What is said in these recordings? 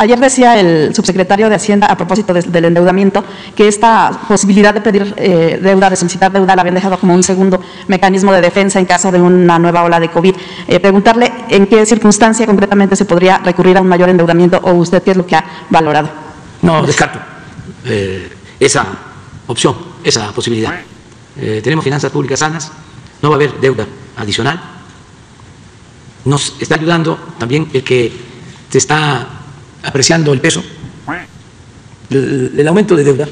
Ayer decía el subsecretario de Hacienda a propósito de- del endeudamiento que esta posibilidad de pedir eh, deuda, de solicitar deuda, la habían dejado como un segundo mecanismo de defensa en caso de una nueva ola de COVID. Eh, preguntarle en qué circunstancia concretamente se podría recurrir a un mayor endeudamiento o usted qué es lo que ha valorado. No descarto eh, esa opción, esa posibilidad. Tenemos finanzas públicas sanas, no va a haber deuda adicional. Nos está ayudando también el que se está apreciando el peso. El, aumento de deuda,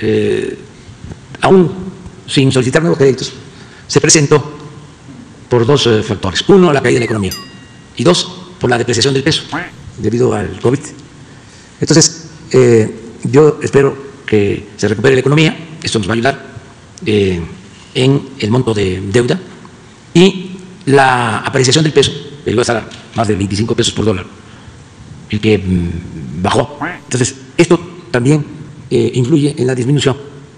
eh, aún sin solicitar nuevos créditos, se presentó por dos eh, factores. Uno, la caída de la economía. Y dos, por la depreciación del peso debido al COVID. Entonces, eh, yo espero que se recupere la economía, esto nos va a ayudar eh, en el monto de deuda y la apreciación del peso, que iba a estar más de 25 pesos por dólar, el que mm, bajó. Entonces, esto también eh, influye en la disminución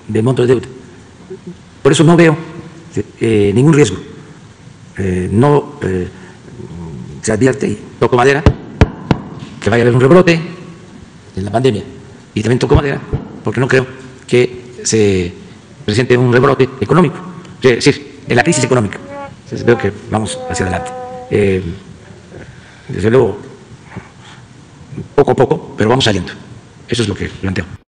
del monto de deuda. Por eso no veo eh, ningún riesgo. Eh, no eh, se advierte, y toco madera, que vaya a haber un rebrote en la pandemia. Y también toco madera, porque no creo que se presente un rebrote económico, es decir, en la crisis económica. Entonces veo que vamos hacia adelante. Desde luego, poco a poco, pero vamos saliendo. Eso es lo que planteo.